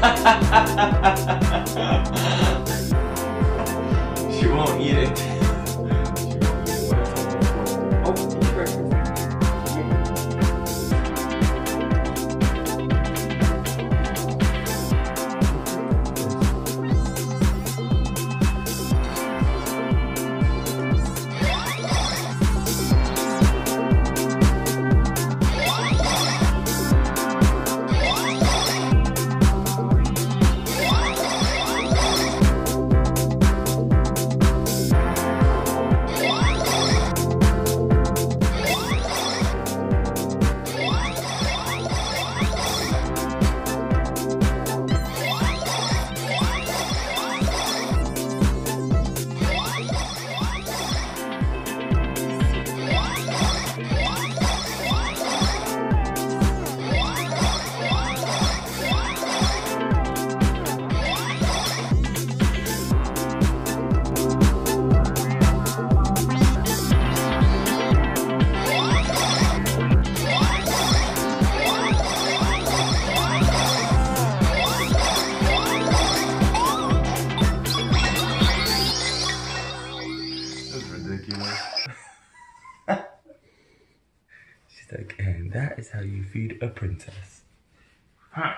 she won't eat it. And that is how you feed a princess. Huh.